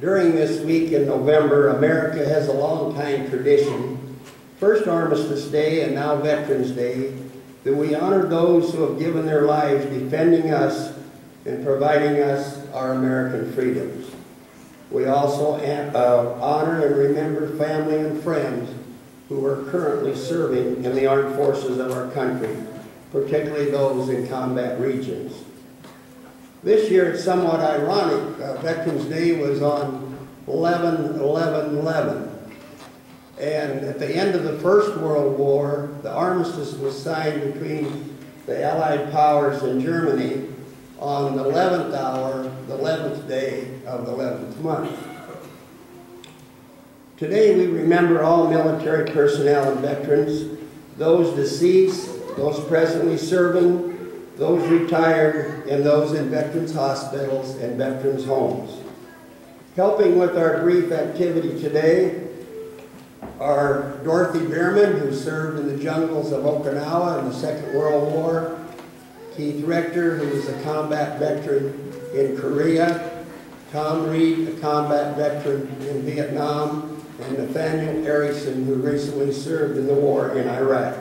During this week in November, America has a long time tradition, first Armistice Day and now Veterans Day, that we honor those who have given their lives defending us and providing us our American freedoms. We also uh, honor and remember family and friends who are currently serving in the armed forces of our country, particularly those in combat regions. This year it's somewhat ironic. Uh, Veterans Day was on 11 11 11. And at the end of the First World War, the armistice was signed between the Allied powers and Germany on the 11th hour, the 11th day of the 11th month. Today we remember all military personnel and veterans, those deceased, those presently serving, those retired, and those in veterans hospitals and veterans homes. Helping with our brief activity today are Dorothy Bierman, who served in the jungles of Okinawa in the Second World War, Keith Rector, who was a combat veteran in Korea, Tom Reed, a combat veteran in Vietnam, and Nathaniel Erickson, who recently served in the war in Iraq.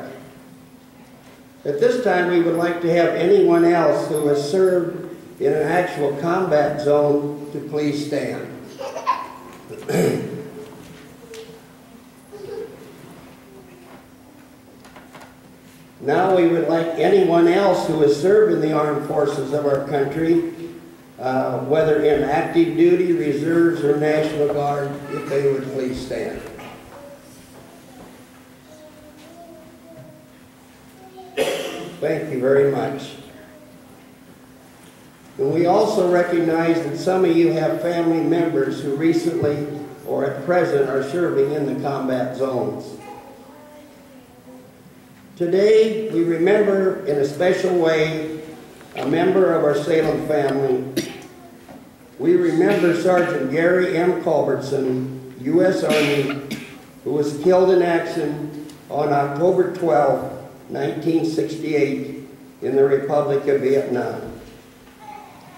At this time, we would like to have anyone else who has served in an actual combat zone to please stand. Now we would like anyone else who has served in the armed forces of our country, uh, whether in active duty, reserves, or National Guard, if they would please stand. Thank you very much. And we also recognize that some of you have family members who recently or at present are serving in the combat zones. Today, we remember in a special way a member of our Salem family. We remember Sergeant Gary M. Culbertson, U.S. Army, who was killed in action on October 12, 1968, in the Republic of Vietnam.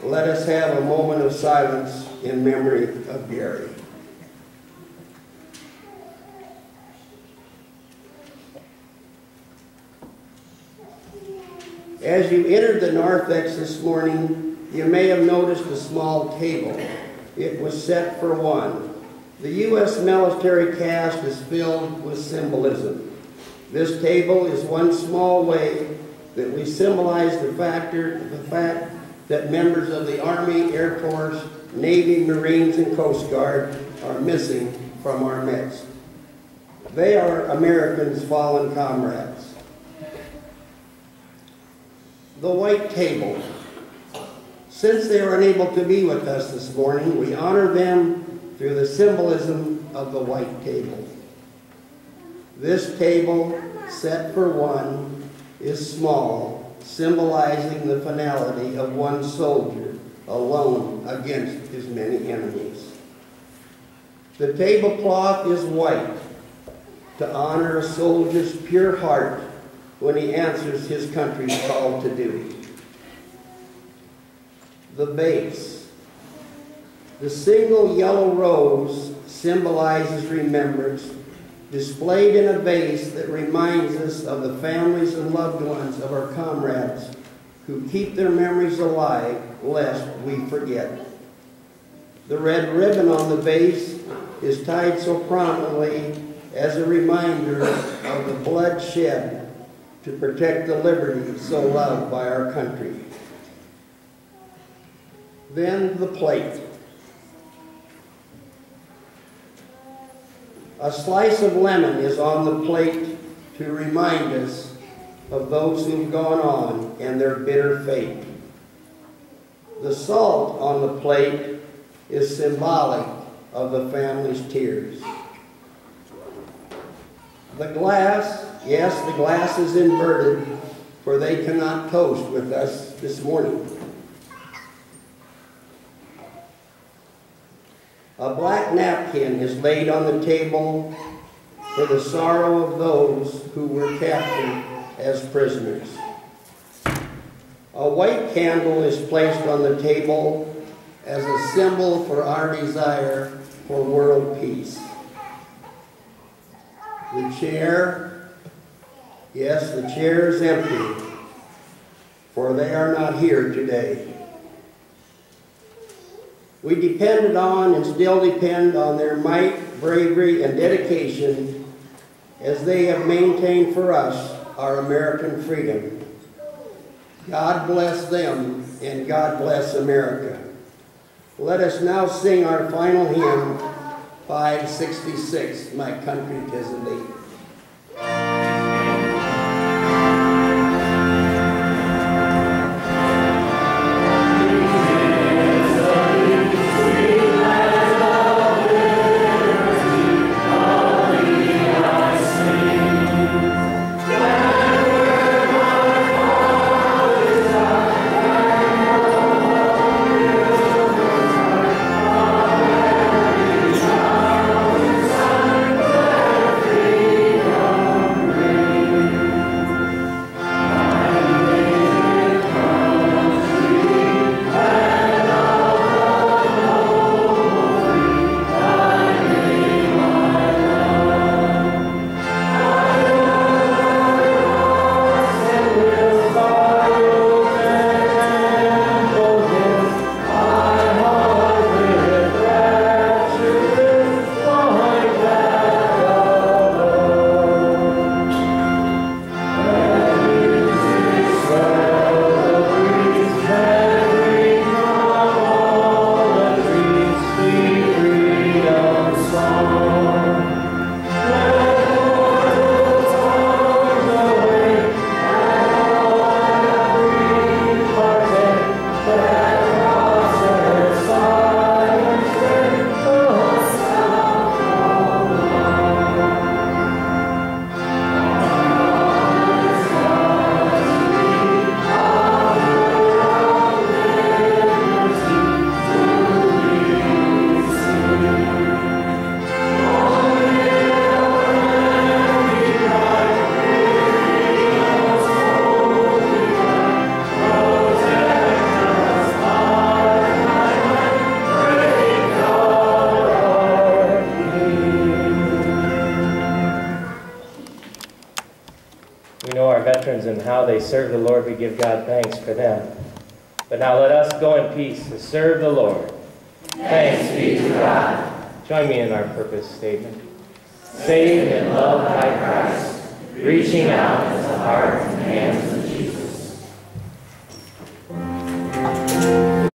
Let us have a moment of silence in memory of Gary. As you entered the narthex this morning, you may have noticed a small table. It was set for one. The U.S. military cast is filled with symbolism. This table is one small way that we symbolize the factor, the fact that members of the Army, Air Force, Navy, Marines, and Coast Guard are missing from our midst. They are Americans' fallen comrades the white table. Since they are unable to be with us this morning, we honor them through the symbolism of the white table. This table, set for one, is small, symbolizing the finality of one soldier alone against his many enemies. The tablecloth is white to honor a soldier's pure heart when he answers his country's call to duty. The base. The single yellow rose symbolizes remembrance, displayed in a vase that reminds us of the families and loved ones of our comrades who keep their memories alive lest we forget. The red ribbon on the base is tied so prominently as a reminder of the blood shed to protect the liberty so loved by our country. Then the plate. A slice of lemon is on the plate to remind us of those who've gone on and their bitter fate. The salt on the plate is symbolic of the family's tears. The glass Yes, the glass is inverted, for they cannot toast with us this morning. A black napkin is laid on the table for the sorrow of those who were captured as prisoners. A white candle is placed on the table as a symbol for our desire for world peace. The chair, yes, the chair is empty, for they are not here today. We depended on and still depend on their might, bravery, and dedication as they have maintained for us our American freedom. God bless them and God bless America. Let us now sing our final hymn, 566, My Country Tis Thee. They serve the Lord. We give God thanks for them. But now let us go in peace to serve the Lord. Thanks be to God. Join me in our purpose statement. Saved and loved by Christ, reaching out as the heart and hands